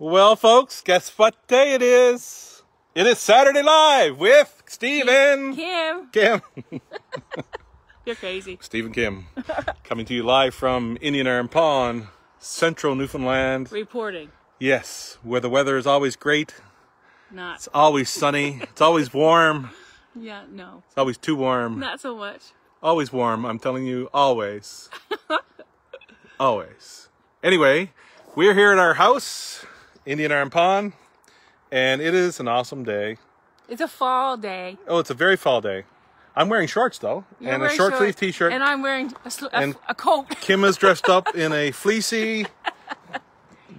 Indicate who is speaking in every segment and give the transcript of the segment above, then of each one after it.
Speaker 1: Well, folks, guess what day it is? It is Saturday Live with Stephen
Speaker 2: Kim,
Speaker 1: Kim.
Speaker 2: you're crazy.
Speaker 1: Stephen Kim. Coming to you live from Indian Arm Pond, central Newfoundland.
Speaker 2: Reporting,
Speaker 1: Yes, where the weather is always great.
Speaker 2: not.
Speaker 1: It's always sunny. It's always warm.
Speaker 2: Yeah, no,
Speaker 1: It's always too warm.
Speaker 2: not so much.
Speaker 1: Always warm. I'm telling you, always. always. Anyway, we're here at our house, Indian Arm Pond, and it is an awesome day.
Speaker 2: It's a fall day.
Speaker 1: Oh, it's a very fall day. I'm wearing shorts though,
Speaker 2: You're
Speaker 1: and a short sleeve t-shirt.
Speaker 2: and I'm wearing a, a,
Speaker 1: And-
Speaker 2: a coat.
Speaker 1: Kim is dressed up in a fleecy,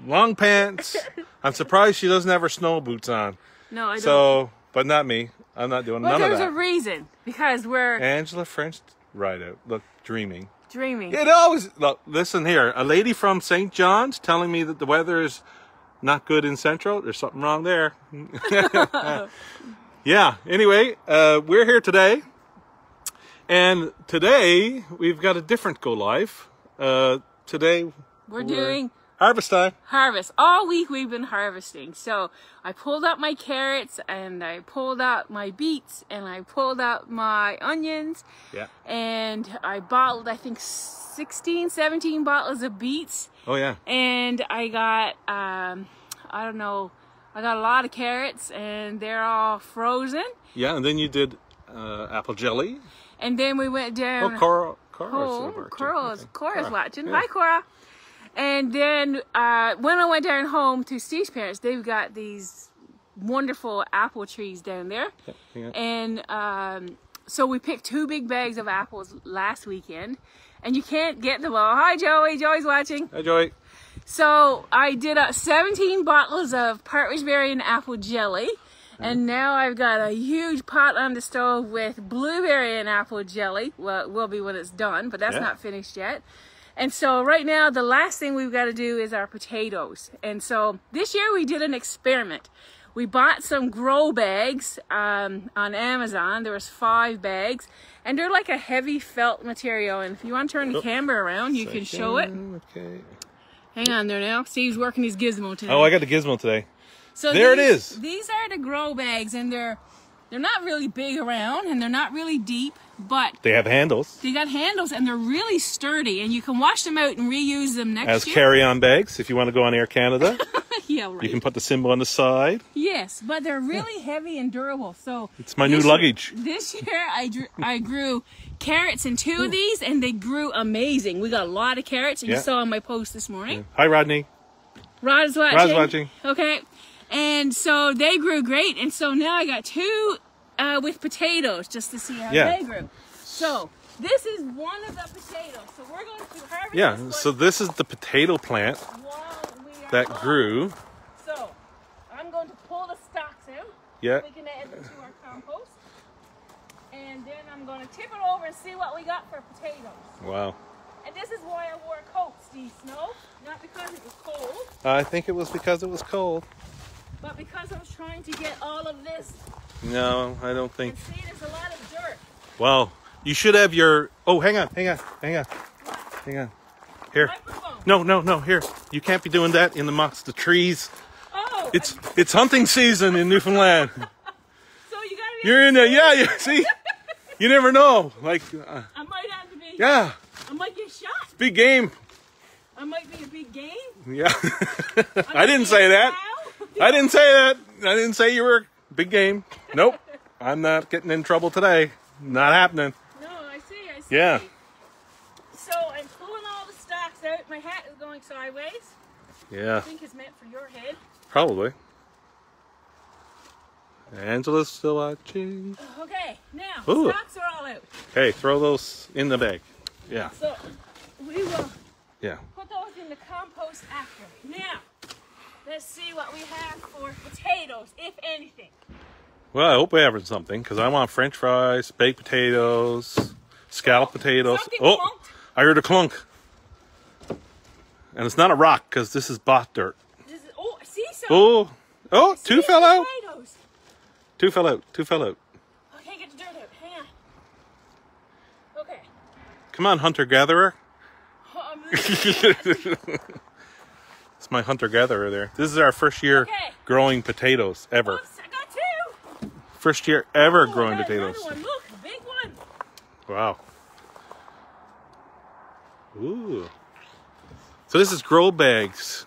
Speaker 1: long pants. I'm surprised she doesn't have her snow boots on.
Speaker 2: No, I don't.
Speaker 1: So, but not me. I'm not doing none of that.
Speaker 2: there's a reason because we're
Speaker 1: Angela French right out. Look, dreaming.
Speaker 2: dreaming.
Speaker 1: It always look. Listen here, a lady from St. John's telling me that the weather is not good in Central. There's something wrong there. yeah. Anyway, uh, we're here today, and today we've got a different go live. Uh, today
Speaker 2: We're doing
Speaker 1: harvest time.
Speaker 2: harvest all week. We've been harvesting. So I pulled out my carrots and I pulled out my beets and I pulled out my onions
Speaker 1: Yeah.
Speaker 2: and I bottled I think 16, 17 bottles of beets.
Speaker 1: Oh yeah.
Speaker 2: and I got um, I don't know, I got a lot of carrots, and they're all frozen.
Speaker 1: Yeah, and then you did uh, apple jelly.
Speaker 2: And then we went down.
Speaker 1: Oh, Cora. Cora's too.
Speaker 2: Cora's,
Speaker 1: Okay.
Speaker 2: Cora's
Speaker 1: Cora.
Speaker 2: watching.
Speaker 1: Yeah.
Speaker 2: Hi, Cora. And then uh, when I went down home to Steve's parents, they've got these wonderful apple trees down there.
Speaker 1: Yeah.
Speaker 2: And um, so we picked two big bags of apples last weekend. And you can't get them all. Hi, Joey. Joey's watching.
Speaker 1: Hi, Joey.
Speaker 2: So I did uh, 17 bottles of partridge berry and apple jelly. And now I've got a huge pot on the stove with blueberry and apple jelly. Well, it will be when it's done, but that's
Speaker 1: Yeah.
Speaker 2: not finished yet. And so right now, the last thing we've got to do is our potatoes. And so this year we did an experiment. We bought some grow bags um, on Amazon. There was five bags, and they're like a heavy felt material. And if you want to turn the
Speaker 1: Oh.
Speaker 2: camera around, you can show it.
Speaker 1: Okay.
Speaker 2: Hang on there now. Steve's working his gizmo today.
Speaker 1: Oh, I got the gizmo today.
Speaker 2: so
Speaker 1: there it
Speaker 2: these-
Speaker 1: is.
Speaker 2: These are the grow bags, and they're they're not really big around, and they're not really deep, but
Speaker 1: They have handles
Speaker 2: they got handles, and they're really sturdy, and you can wash them out and reuse them next
Speaker 1: as
Speaker 2: year.
Speaker 1: carry-on bags. If you want to go on Air Canada,
Speaker 2: yeah, right.
Speaker 1: you can put the symbol on the side.
Speaker 2: Yes, but they're really heavy and durable. So
Speaker 1: It's my new luggage.
Speaker 2: This year, I drew, I grew carrots in two of these, and they grew amazing. We got a lot of carrots, and
Speaker 1: Yeah.
Speaker 2: you saw on my post this morning.
Speaker 1: Hi, Rodney.
Speaker 2: Rod is watching.
Speaker 1: Rod's watching.
Speaker 2: Okay. And so they grew great. And so now I got two uh, with potatoes just to see how
Speaker 1: Yeah.
Speaker 2: they grew. So this is one of the potatoes. So we're going to harvest
Speaker 1: Yeah.
Speaker 2: this
Speaker 1: So this is the potato plant
Speaker 2: while we are
Speaker 1: that grew.
Speaker 2: So I'm going to pull the stalks out.
Speaker 1: Yeah.
Speaker 2: We can add them to our compost. And then I'm going to tip it over and see what we got for potatoes.
Speaker 1: Wow.
Speaker 2: And this is why I wore a coat, Steve Snow. Not because it was cold.
Speaker 1: I think it was because it was cold.
Speaker 2: But because I was trying to get all of this,
Speaker 1: No, I don't think.
Speaker 2: and see, there's a lot of dirt.
Speaker 1: Well, you should have your. Oh, hang on, hang on, hang on, hang on. Here.
Speaker 2: Microphone.
Speaker 1: No, no, no. Here. You can't be doing that in the amongst the trees.
Speaker 2: Oh,
Speaker 1: It's it's hunting season in Newfoundland.
Speaker 2: so you gotta be.
Speaker 1: You're in there. Yeah, yeah. See, you never know. Like, uh,
Speaker 2: I might have to be.
Speaker 1: yeah,
Speaker 2: I might get shot.
Speaker 1: big game.
Speaker 2: I might be a big game.
Speaker 1: Yeah. I didn't say that. I didn't say that. I didn't say you were big game. Nope. I'm not getting in trouble today. Not happening.
Speaker 2: No, I see. I see.
Speaker 1: Yeah.
Speaker 2: So I'm pulling all the stalks out. My hat is going sideways.
Speaker 1: Yeah.
Speaker 2: I think it's meant for your head.
Speaker 1: probably. Angela's still watching.
Speaker 2: Okay, now
Speaker 1: Ooh.
Speaker 2: stalks are all out.
Speaker 1: Hey, throw those in the bag. Yeah,
Speaker 2: So we will
Speaker 1: yeah.
Speaker 2: put those in the compost after. Now, let's see what we have for potatoes, if anything.
Speaker 1: Well, I hope we're having something because I want French fries, baked potatoes, scalloped potatoes.
Speaker 2: Something
Speaker 1: Oh,
Speaker 2: clunked.
Speaker 1: I heard a clunk. And it's not a rock because this is bot dirt.
Speaker 2: This is, oh, I see some.
Speaker 1: Oh, oh,
Speaker 2: See
Speaker 1: two fell out.
Speaker 2: Potatoes.
Speaker 1: Two fell out. Two fell out.
Speaker 2: Can't get the dirt out. Hang on. Okay.
Speaker 1: Come on, hunter gatherer. It's my hunter gatherer there. This is our first year
Speaker 2: Okay.
Speaker 1: growing potatoes ever.
Speaker 2: Oops, I got two.
Speaker 1: First year ever
Speaker 2: Oh,
Speaker 1: growing potatoes.
Speaker 2: One. Look, big one.
Speaker 1: Wow. Ooh. So this is grow bags.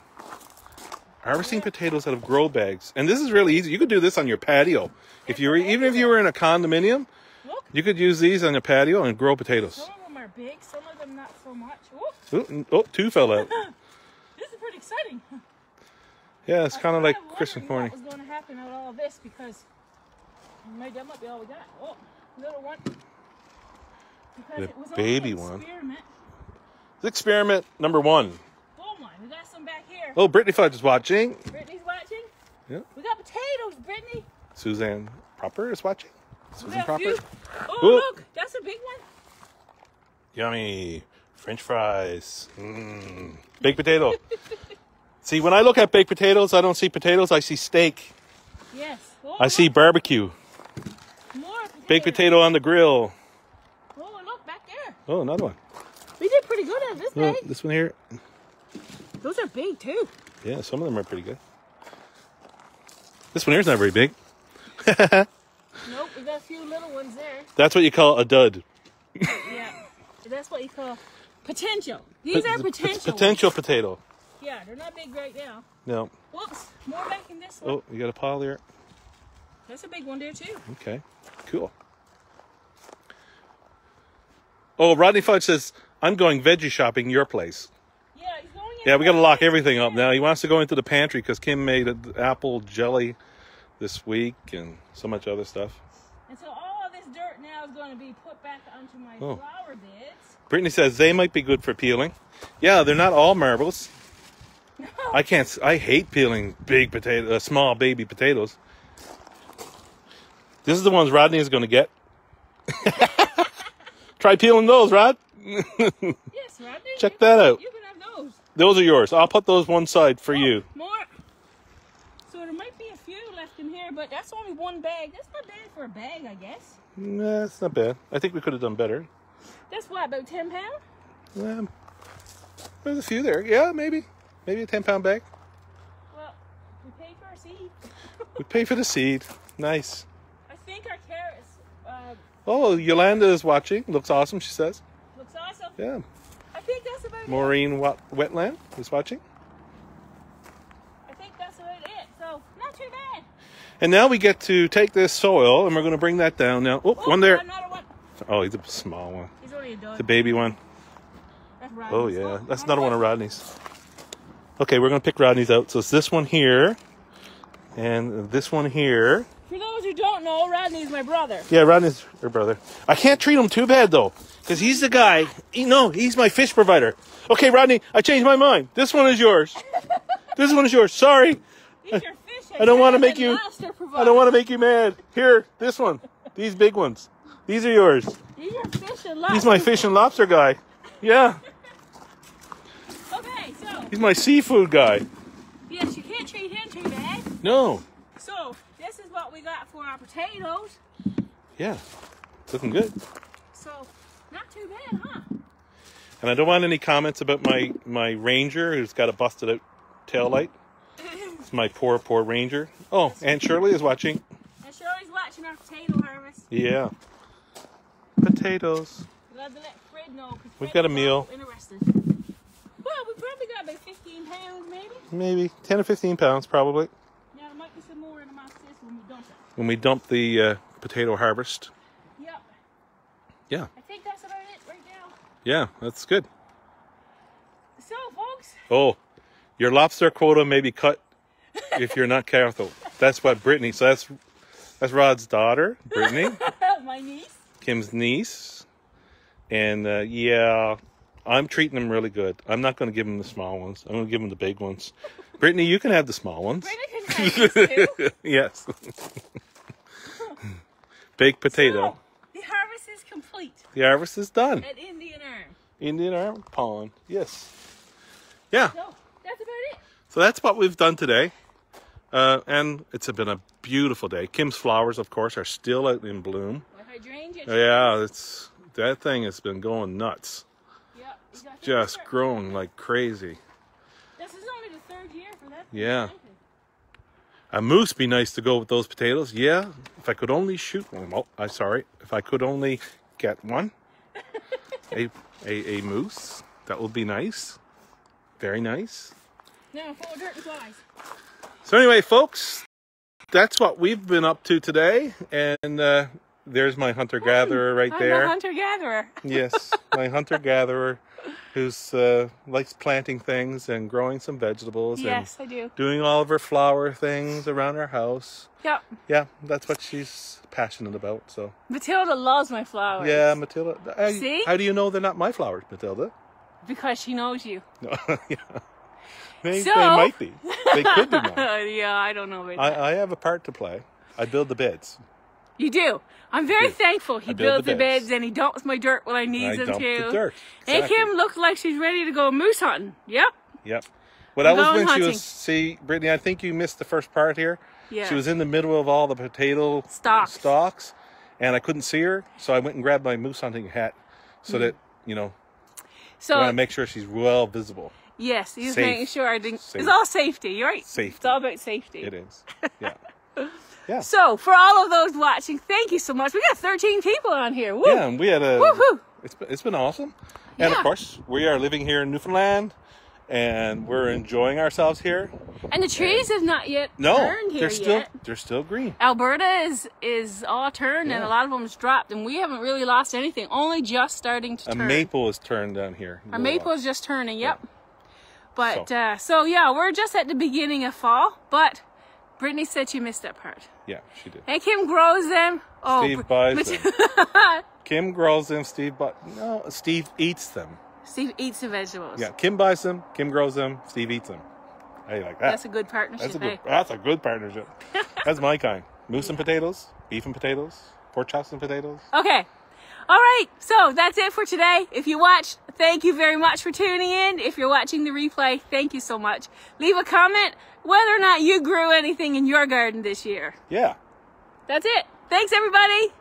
Speaker 1: Harvesting potatoes out of grow bags, and this is really easy. You could do this on your patio. If you were, even if you were in a condominium,
Speaker 2: Look,
Speaker 1: you could use these on your patio and grow potatoes.
Speaker 2: some of them are big, some of them not so much.
Speaker 1: Ooh, oh, two fell out.
Speaker 2: this is pretty exciting.
Speaker 1: Yeah, it's kind of like Christmas morning.
Speaker 2: What was going to happen with all this because maybe that might be all we got. Oh, little one. Because
Speaker 1: The
Speaker 2: it was
Speaker 1: baby one.
Speaker 2: Experiment.
Speaker 1: Experiment number one.
Speaker 2: Oh my, we got some back here.
Speaker 1: Oh, Brittany Fudge is watching.
Speaker 2: Brittany's watching.
Speaker 1: Yeah.
Speaker 2: We got potatoes, Brittany.
Speaker 1: Suzanne Proper is watching. Susan Proper.
Speaker 2: Oh,
Speaker 1: Ooh.
Speaker 2: look, that's a big one.
Speaker 1: Yummy. French fries. Mmm. Baked potato. see, when I look at baked potatoes, I don't see potatoes. I see steak.
Speaker 2: Yes. Oh,
Speaker 1: I see barbecue. Baked potato on the grill.
Speaker 2: Oh, look back there.
Speaker 1: Oh, another one.
Speaker 2: We did pretty good on this
Speaker 1: Oh,
Speaker 2: day.
Speaker 1: this one here.
Speaker 2: Those are big too.
Speaker 1: Yeah, some of them are pretty good. This one here's not very big.
Speaker 2: Nope, we got a few little ones there.
Speaker 1: That's what you call a dud.
Speaker 2: Yeah, that's what you call potential. These are
Speaker 1: Pot-
Speaker 2: potential.
Speaker 1: Potential potato.
Speaker 2: Yeah, they're not big right now.
Speaker 1: No.
Speaker 2: Whoops, more back in this oh, one.
Speaker 1: Oh, you got a pile there.
Speaker 2: That's a big one there too.
Speaker 1: Okay, cool. Oh, Rodney Fudge says, I'm going veggie shopping your place.
Speaker 2: Yeah, he's going.
Speaker 1: Yeah, we got to lock everything up now. He wants to go into the pantry because Kim made a, apple jelly this week and so much other stuff.
Speaker 2: And so all of this dirt now is going to be put back onto my
Speaker 1: Oh.
Speaker 2: flower beds.
Speaker 1: Brittany says they might be good for peeling. Yeah, they're not all marbles. I can't. s- I hate peeling big potato, uh, small baby potatoes. This is the ones Rodney is going to get. Try peeling those, Rod.
Speaker 2: Yes, Rodney.
Speaker 1: Check that out.
Speaker 2: You can have those.
Speaker 1: Those are yours. I'll put those one side for you.
Speaker 2: More. So there might be a few left in here, but that's only one bag. That's not bad for a bag, I guess.
Speaker 1: Nah, it's not bad. I think we could have done better.
Speaker 2: That's what, about 10 pounds?
Speaker 1: Um, there's a few there. Yeah, maybe. Maybe a 10 pound bag.
Speaker 2: Well, we paid for a seed.
Speaker 1: We pay for the seed. Nice.
Speaker 2: I think our carrots uh,
Speaker 1: Oh, Yolanda is watching. Looks awesome, she says.
Speaker 2: looks awesome.
Speaker 1: Yeah.
Speaker 2: I think that's about it.
Speaker 1: Maureen Wetland is watching.
Speaker 2: I think that's about it. So, not too bad.
Speaker 1: And now we get to take this soil and we're going to bring that down now. Oh,
Speaker 2: Oh,
Speaker 1: one there.
Speaker 2: Another one.
Speaker 1: Oh, he's a small one.
Speaker 2: He's only a dog.
Speaker 1: The baby one. Oh, yeah. Oh, that's another one of Rodney's. Okay, we're going to pick Rodney's out. So it's this one here and this one here.
Speaker 2: Those who don't know, Rodney's my brother.
Speaker 1: Yeah, Rodney's her brother. I can't treat him too bad though, because he's the guy. He, no, he's my fish provider. Okay, Rodney, I changed my mind. This one is yours. this one is yours. Sorry,
Speaker 2: your fish.
Speaker 1: I don't wanna make you- I don't want to make you mad. Here, this one. These big ones. These are yours.
Speaker 2: He's your fish and lobster.
Speaker 1: He's my fish and lobster guy. Yeah,
Speaker 2: Okay, so
Speaker 1: he's my seafood guy.
Speaker 2: yes, you can't treat him too bad.
Speaker 1: No.
Speaker 2: This is what we got for our potatoes.
Speaker 1: Yeah, looking good.
Speaker 2: So not too bad, huh?
Speaker 1: And I don't want any comments about my my ranger who's got a busted out tail light. It's my poor poor ranger. Oh, Aunt Shirley is watching.
Speaker 2: And Shirley's watching our potato harvest.
Speaker 1: Yeah. Potatoes.
Speaker 2: Glad to let Fred know.
Speaker 1: We've got a meal.
Speaker 2: Well, we probably got about 15 pounds, maybe.
Speaker 1: Maybe 10 or 15 pounds, probably,
Speaker 2: Yeah, there might be some more in amongst this when we dump it.
Speaker 1: When we dump the uh, potato harvest.
Speaker 2: Yep.
Speaker 1: Yeah.
Speaker 2: I think that's about it right now.
Speaker 1: Yeah, that's good.
Speaker 2: So, folks,
Speaker 1: Oh, your lobster quota may be cut if you're not careful. That's what Brittany. So that's that's Rod's daughter, Brittany,
Speaker 2: my niece.
Speaker 1: Kim's niece, and uh, yeah, I'm treating them really good. I'm not going to give them the small ones. I'm going to give them the big ones. Brittany, you can have the small ones.
Speaker 2: Brenda can have this too.
Speaker 1: yes. Baked potato.
Speaker 2: So, the harvest is complete
Speaker 1: The harvest is done.
Speaker 2: at Indian Arm.
Speaker 1: Indian Arm Pond. Yes. Yeah.
Speaker 2: So, that's about it.
Speaker 1: So that's what we've done today. Uh, and it's been a beautiful day. Kim's flowers, of course, are still out in bloom. Yeah, it's that thing has been going nuts.
Speaker 2: Got that
Speaker 1: Just growing like crazy.
Speaker 2: This is only the third year for that.
Speaker 1: Yeah. A moose be nice to go with those potatoes. Yeah, if I could only shoot one. Oh, I'm sorry. If I could only get one, a, a a moose, that would be nice. Very nice.
Speaker 2: No, full of dirt and flies.
Speaker 1: So anyway, folks, that's what we've been up to today, and uh, there's my hunter gatherer right
Speaker 2: I'm
Speaker 1: there.
Speaker 2: hunter gatherer.
Speaker 1: yes, my hunter gatherer, who's uh, likes planting things and growing some vegetables
Speaker 2: Yes, I do.
Speaker 1: doing all of her flower things around her house.
Speaker 2: Yep.
Speaker 1: Yeah, that's what she's passionate about. So
Speaker 2: Matilda loves my flowers.
Speaker 1: yeah, Matilda. I-
Speaker 2: See?
Speaker 1: How do you know they're not my flowers, Matilda?
Speaker 2: Because she knows you.
Speaker 1: No, yeah. They,
Speaker 2: So-
Speaker 1: they might be. They could be mine.
Speaker 2: Yeah, I don't know about that.
Speaker 1: I, I have a part to play. I build the beds.
Speaker 2: You do. I'm very thankful. He
Speaker 1: I build
Speaker 2: builds
Speaker 1: the
Speaker 2: the
Speaker 1: beds.
Speaker 2: and he dumps my dirt when I need
Speaker 1: I
Speaker 2: them
Speaker 1: dump
Speaker 2: to.
Speaker 1: the dirt.
Speaker 2: Make him look like she's ready to go moose hunting. Yep.
Speaker 1: Yep. Well, that was when she was. See, Brittany, I think you missed the first part here.
Speaker 2: Yeah.
Speaker 1: She was in the middle of all the potato
Speaker 2: Stalks.
Speaker 1: stalks, and I couldn't see her, so I went and grabbed my moose hunting hat, so that mm. you know, I
Speaker 2: So
Speaker 1: want to make sure she's well visible.
Speaker 2: yes, he's
Speaker 1: Safe.
Speaker 2: making sure I didn't.
Speaker 1: Safe.
Speaker 2: It's all safety. You're right.
Speaker 1: Safety.
Speaker 2: It's all about safety.
Speaker 1: It is. Yeah. Yeah.
Speaker 2: So for all of those watching, thank you so much. We got 13 people on here. Woo!
Speaker 1: Yeah, and we had a.
Speaker 2: Woohoo!
Speaker 1: It's been, it's been awesome, and
Speaker 2: Yeah.
Speaker 1: of course we are living here in Newfoundland, and we're enjoying ourselves here.
Speaker 2: And the trees have not yet
Speaker 1: No,
Speaker 2: turned here
Speaker 1: they're still
Speaker 2: yet.
Speaker 1: they're still green.
Speaker 2: Alberta is is all turned and a lot of them's dropped, and we haven't really lost anything. Only just starting to
Speaker 1: A
Speaker 2: turn.
Speaker 1: maple is turned down here.
Speaker 2: Our maple is just turning. Yep. But
Speaker 1: So.
Speaker 2: uh, so yeah, we're just at the beginning of fall. But Brittany said she missed that part.
Speaker 1: Yeah, she did.
Speaker 2: And Kim grows them. Oh,
Speaker 1: Steve buys them. Kim grows them. Steve, but no, Steve eats them.
Speaker 2: Steve eats the vegetables.
Speaker 1: Yeah, Kim buys them. Kim grows them. Steve eats them. How you like that?
Speaker 2: That's a good partnership.
Speaker 1: That's a good.
Speaker 2: eh?
Speaker 1: That's a good partnership. that's my kind. Moose and potatoes, beef and potatoes, pork chops and potatoes.
Speaker 2: Okay. All right. So that's it for today. If you watched, thank you very much for tuning in. If you're watching the replay, thank you so much. Leave a comment whether or not you grew anything in your garden this year.
Speaker 1: Yeah.
Speaker 2: That's it. Thanks, everybody.